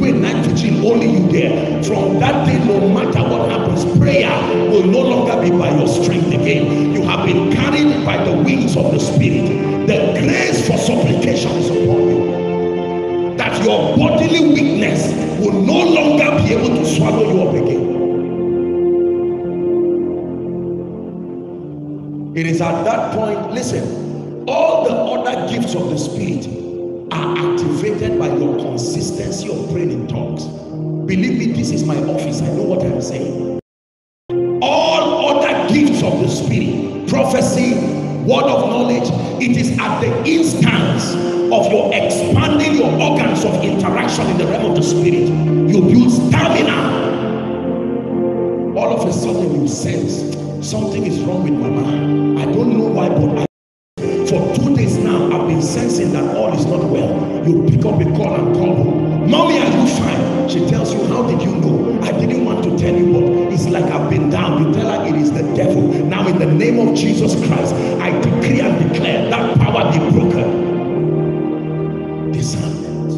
a only you there. From that day, no matter what happens, prayer will no longer be by your strength again. You have been carried by the wings of the Spirit. The grace for supplication is upon you. That your bodily weakness will no longer be able to swallow you up again. It is at that point, listen, all the other gifts of the Spirit are activated by your consistency of praying in tongues. Believe me, this is my office. I know what I'm saying. All other gifts of the Spirit, prophecy, word of knowledge, it is at the instance of your expanding your organs of interaction in the realm of the Spirit. You build stamina. All of a sudden, you sense something is wrong with mama. I don't know why, but I for two days now, I've been sensing that all is not well. You pick up a call and call home. Mommy, are you fine? She tells you, How did you know? I didn't want to tell you, but it's like I've been down. You tell her it is the devil. Now, in the name of Jesus Christ, I decree and declare that power be broken. Discernment.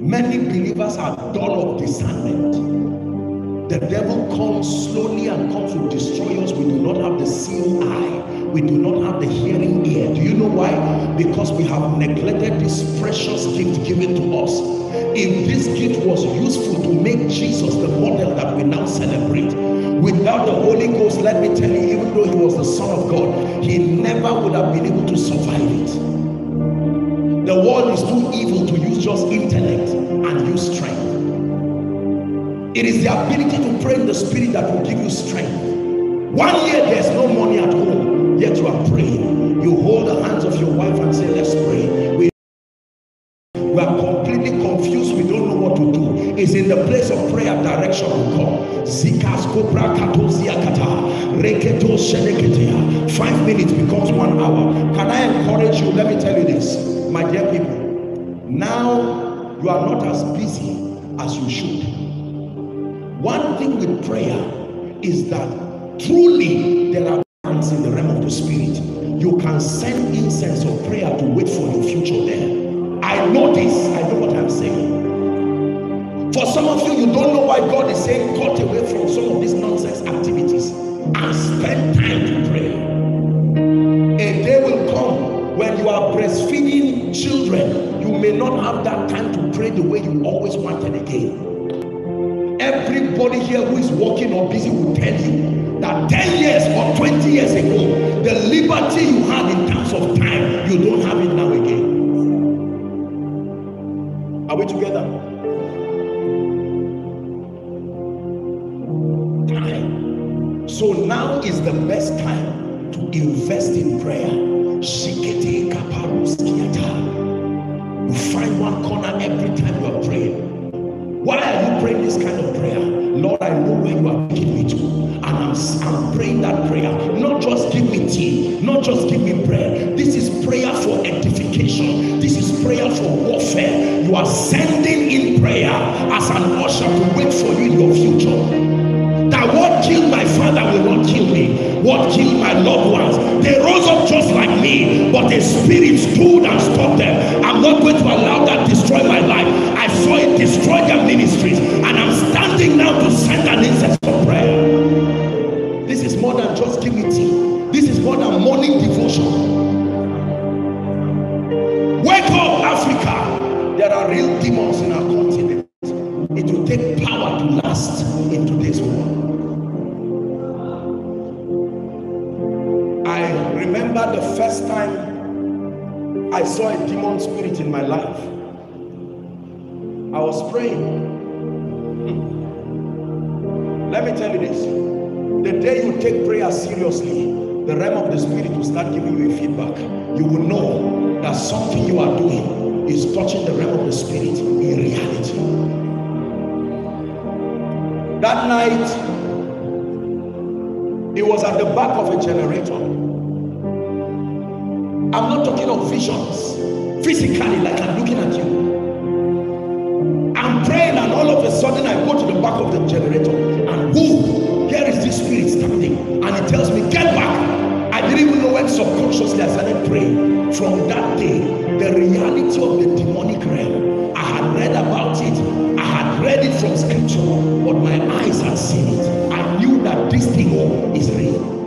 Many believers are dull of discernment. The devil comes slowly and comes to destroy us. We do not have the seeing eye. We do not have the hearing ear. Do you know why? Because we have neglected this precious gift given to us. If this gift was useful to make Jesus the model that we now celebrate, without the Holy Ghost, let me tell you, even though he was the Son of God, he never would have been able to survive it. The world is too evil to use just intellect and use strength. It is the ability to pray in the spirit that will give you strength. One year there's no money at home, yet you are praying. You hold the hands of your wife and say, Let's pray. With prayer is that truly there are Hmm. Let me tell you this. The day you take prayer seriously, the realm of the spirit will start giving you a feedback. You will know that something you are doing is touching the realm of the spirit in reality. That night, it was at the back of a generator. I'm not talking of visions physically, like I'm looking at you. praying, and all of a sudden I go to the back of the generator, and who? here is this spirit standing, and he tells me, Get back. I didn't even know when subconsciously I started praying. From that day, the reality of the demonic realm, I had read about it, I had read it from scripture, but my eyes had seen it. I knew that this thing oh, is real.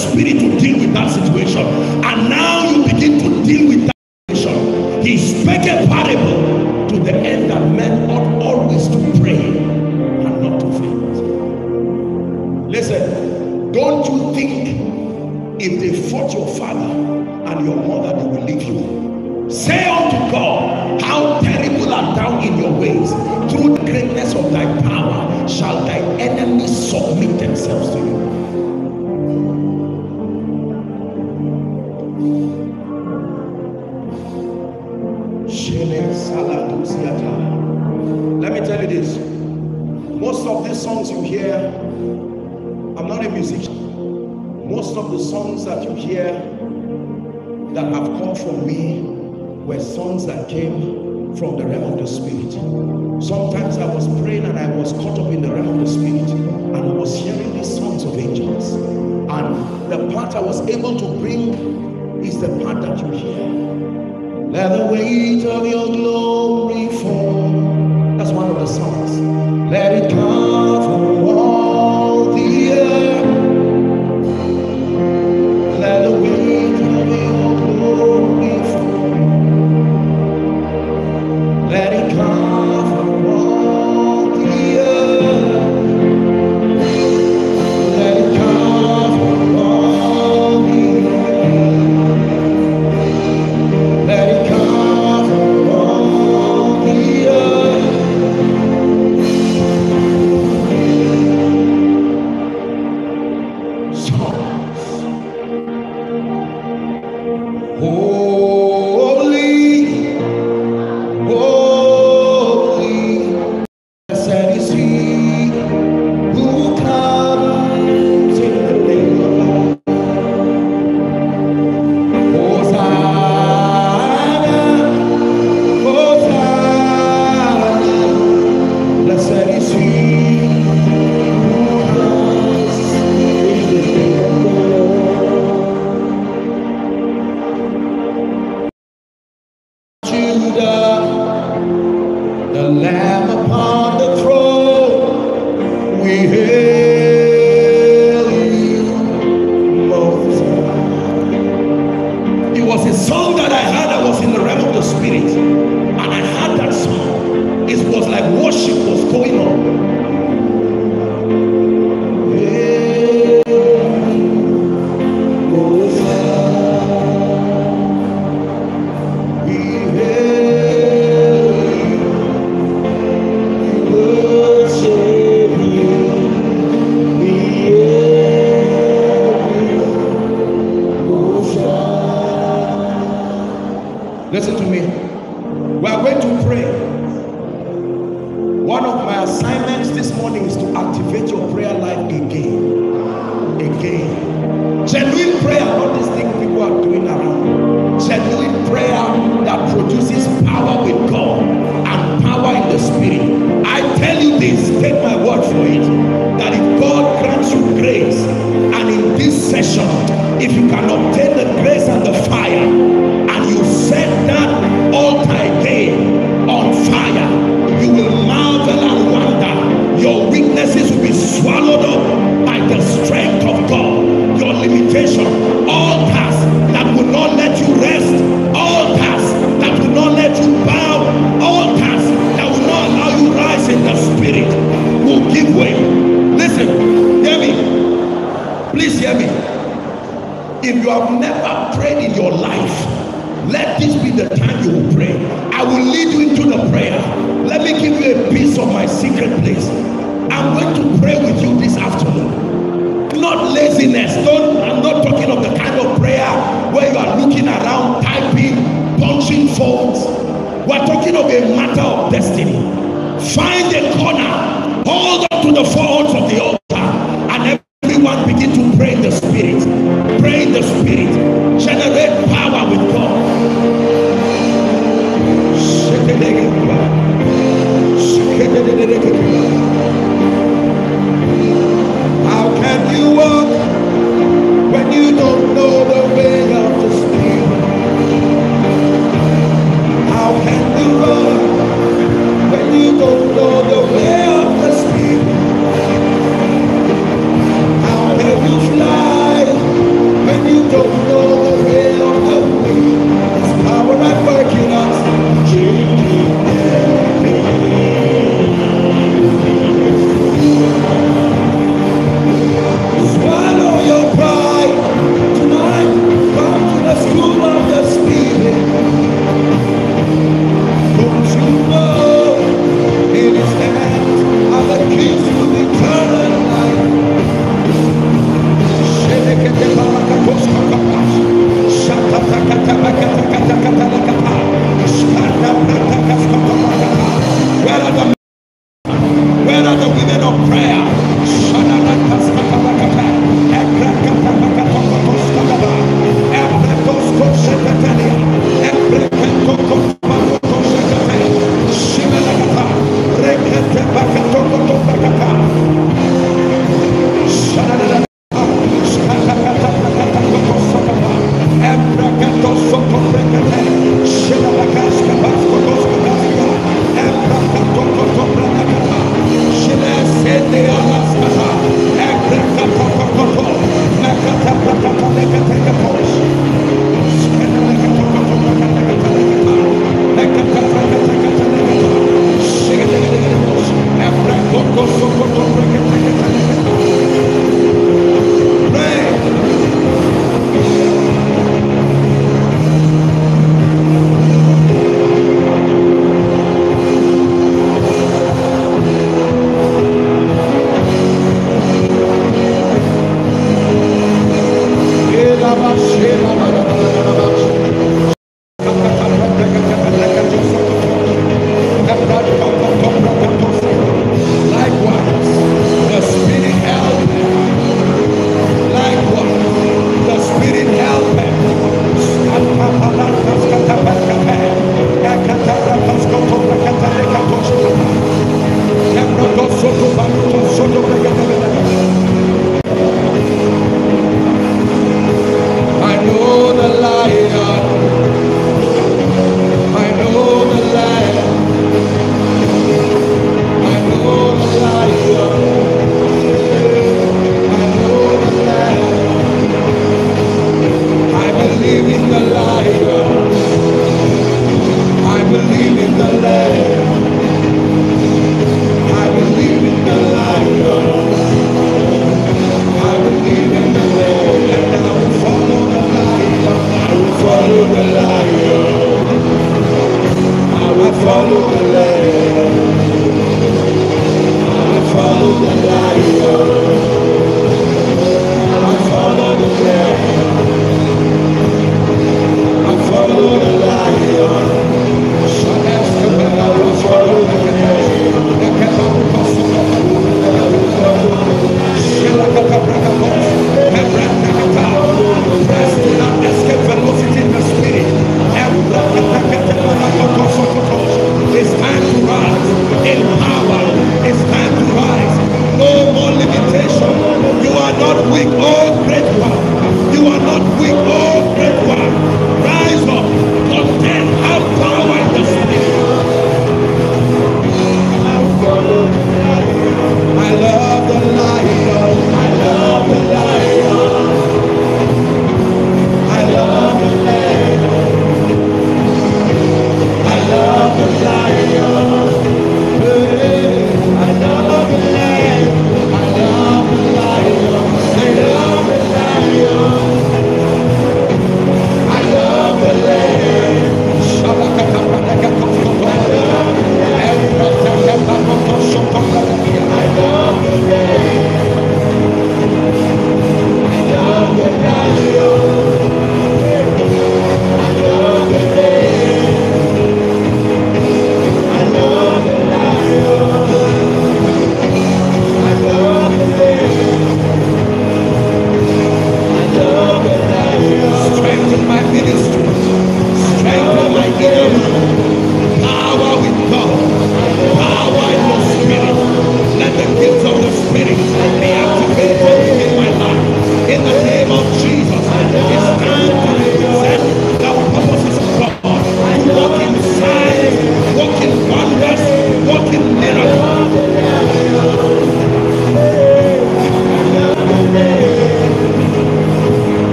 spirit to deal with that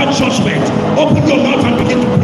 without judgment. Open your mouth and begin to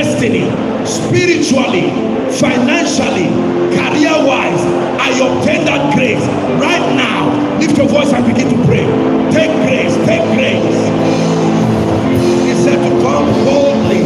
destiny, spiritually, financially, career wise, I obtain that grace right now. Lift your voice and begin to pray. Take grace, take grace. He said to come boldly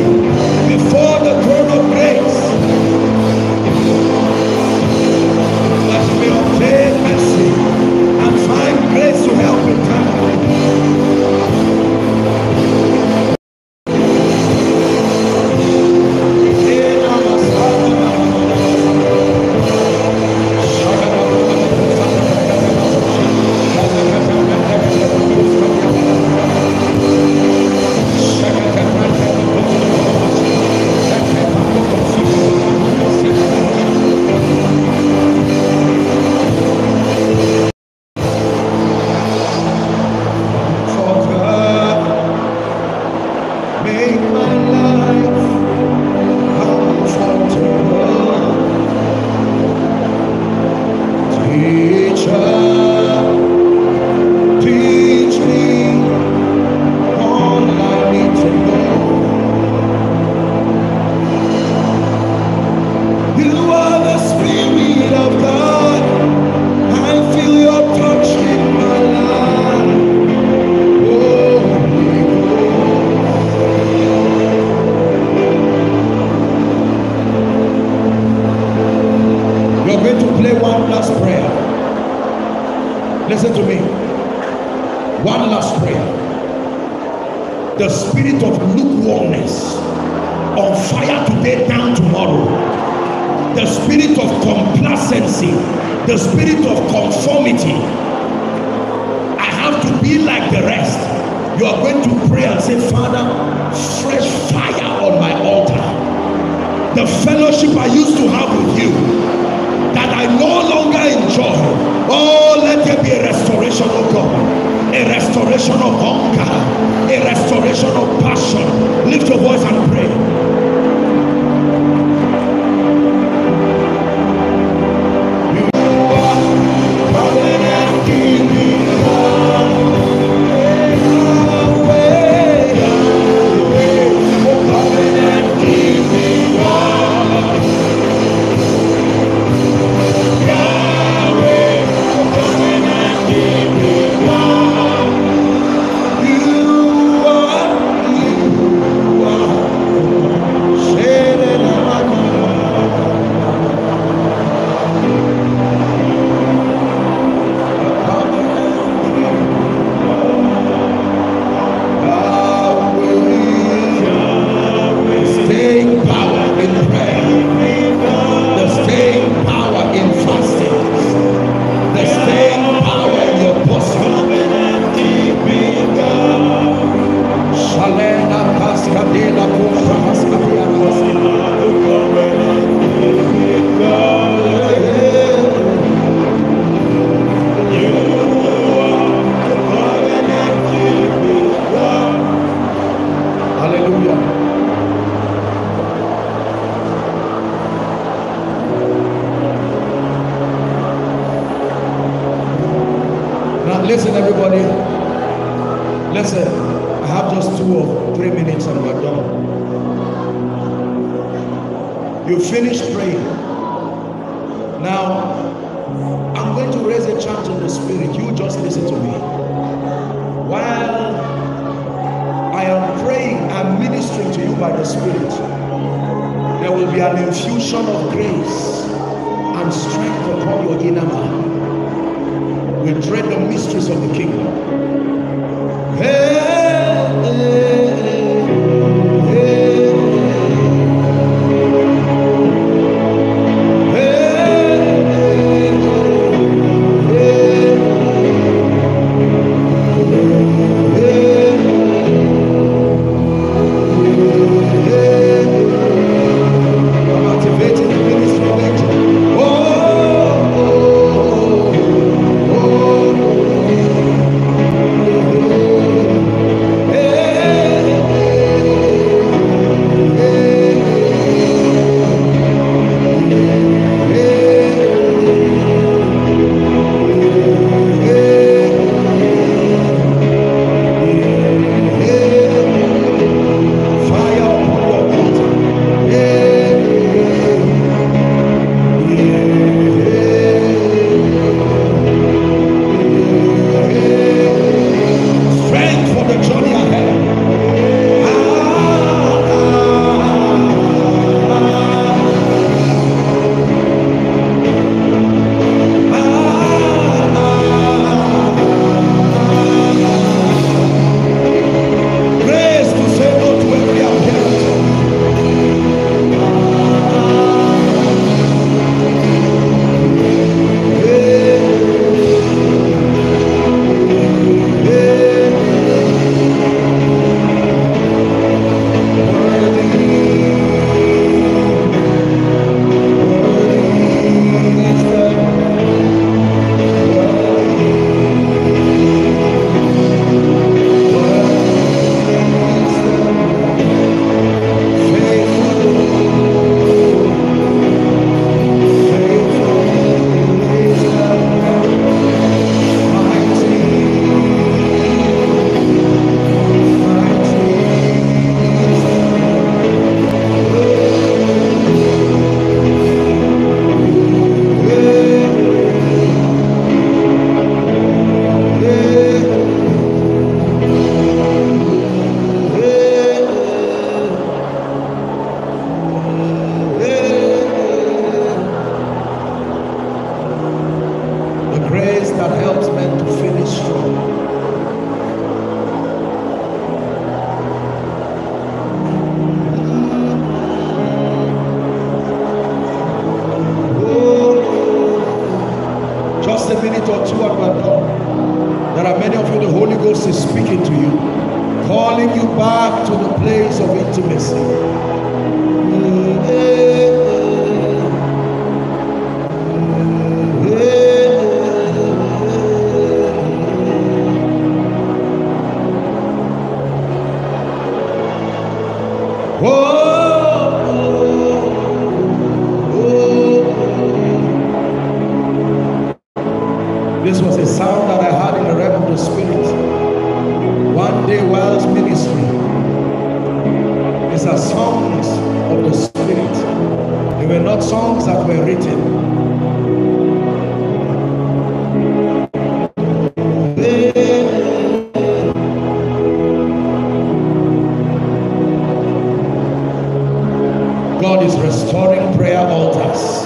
God is restoring prayer altars.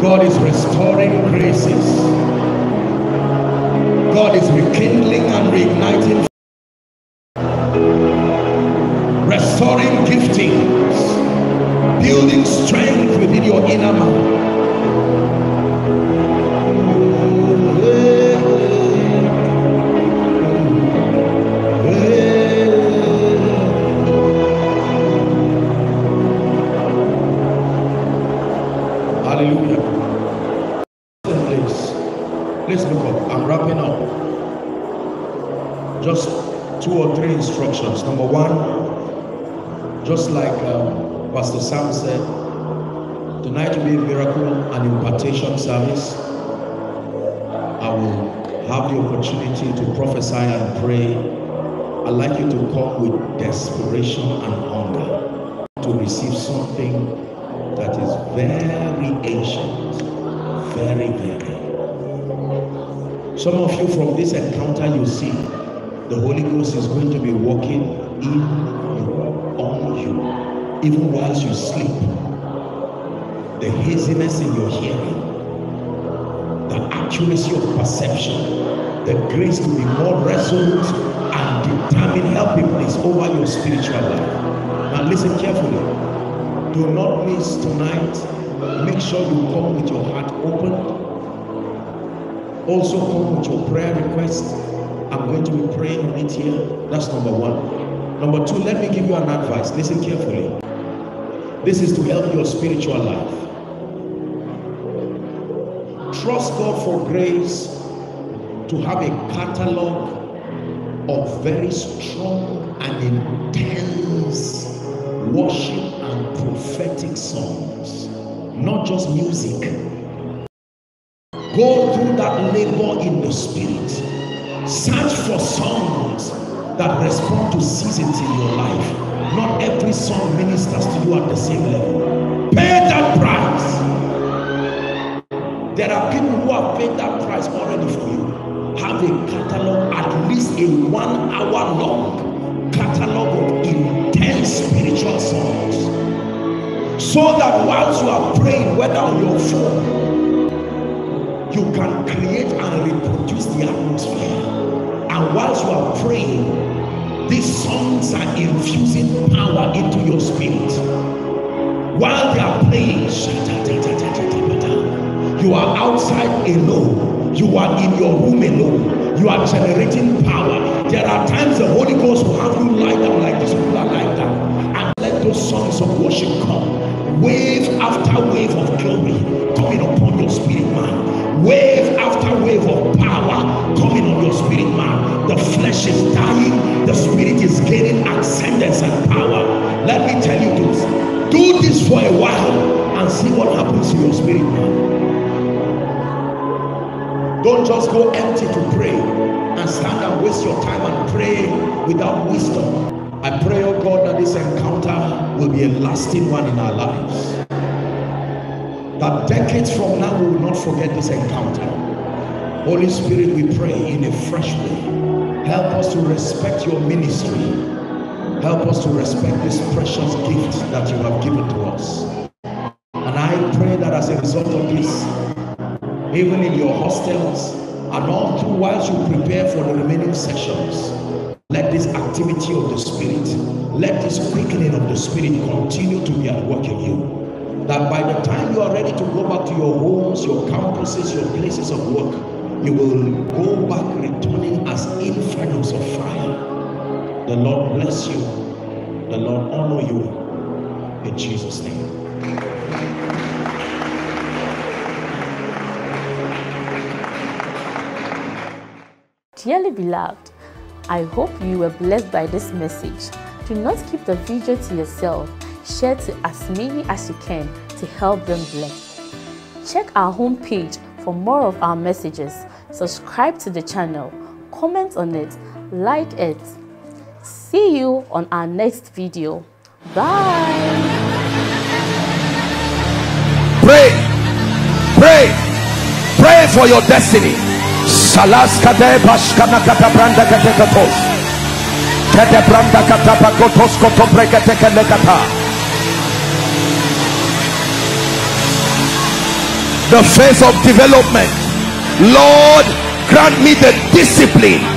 God is restoring graces. God is rekindling and reigniting Some of you from this encounter you see, the Holy Ghost is going to be walking in you, on you, even whilst you sleep. The haziness in your hearing, the accuracy of perception, the grace to be more resolute and determined helping place over your spiritual life. Now listen carefully. Do not miss tonight. Make sure you come with your heart open also come with your prayer request. I'm going to be praying on it here. That's number one. Number two, let me give you an advice. Listen carefully. This is to help your spiritual life. Trust God for grace to have a catalog of very strong and intense worship and prophetic songs, not just music that labor in the spirit. Search for songs that respond to seasons in your life. Not every song ministers to you at the same level. Pay that price. There are people who have paid that price already for you. Have a catalog, at least a one hour long catalog of intense spiritual songs. So that whilst you are praying, whether on your phone you can create and reproduce the atmosphere. And whilst you are praying, these songs are infusing power into your spirit. While they are playing, you are outside alone. You are in your room alone. You are generating power. There are times the Holy Ghost will have you lie down like this, like that, and let those songs of worship come. Wave after wave of glory coming upon your spirit, man wave after wave of power coming on your spirit man. The flesh is dying the spirit is gaining ascendance and power. Let me tell you this. Do this for a while and see what happens to your spirit man. Don't just go empty to pray and stand and waste your time and pray without wisdom. I pray, oh God, that this encounter will be a lasting one in our lives that decades from now we will not forget this encounter. Holy Spirit, we pray in a fresh way. Help us to respect your ministry. Help us to respect this precious gift that you have given to us. And I pray that as a result of this, even in your hostels and all through whilst you prepare for the remaining sessions, let this activity of the Spirit, let this quickening of the Spirit continue to be at work in you that by the time you are ready to go back to your homes, your campuses, your places of work, you will go back returning as infernos of fire. The Lord bless you. The Lord honor you. In Jesus' name. Dearly beloved, I hope you were blessed by this message. Do not keep the video to yourself. Share to as many as you can to help them bless. Check our homepage for more of our messages. Subscribe to the channel, comment on it, like it. See you on our next video. Bye. Pray, pray, pray for your destiny. The phase of development. Lord, grant me the discipline